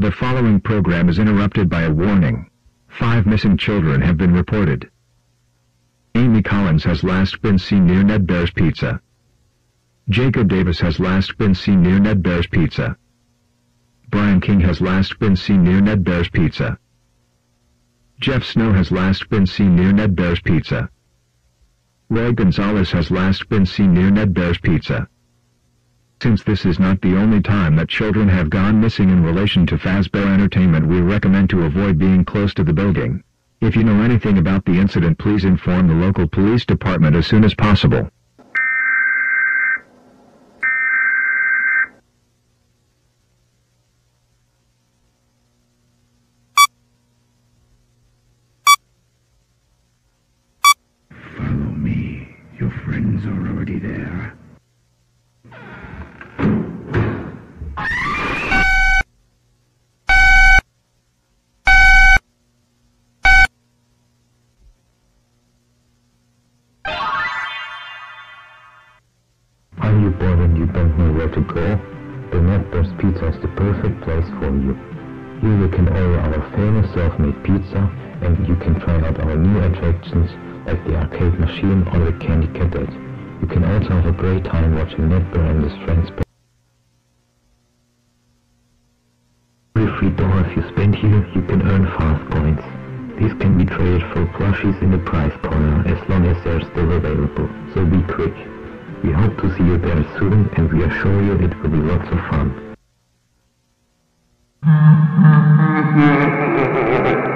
The following program is interrupted by a warning. Five missing children have been reported. Amy Collins has last been seen near Ned Bear's Pizza. Jacob Davis has last been seen near Ned Bear's Pizza. Brian King has last been seen near Ned Bear's Pizza. Jeff Snow has last been seen near Ned Bear's Pizza. Ray Gonzalez has last been seen near Ned Bear's Pizza. Since this is not the only time that children have gone missing in relation to Fazbear Entertainment we recommend to avoid being close to the building. If you know anything about the incident please inform the local police department as soon as possible. Follow me. Your friends are already there. Are you you don't know where to go? The Ned Bear's Pizza is the perfect place for you. Here you can order our famous self-made pizza and you can try out our new attractions like the arcade machine or the candy cadet. You can also have a great time watching Ned Bear and his friends play. Every dollar you spend here, you can earn fast points. These can be traded for plushies in the prize corner as long as they're still available, so be quick. We hope to see you there soon and we assure you it will be lots of fun.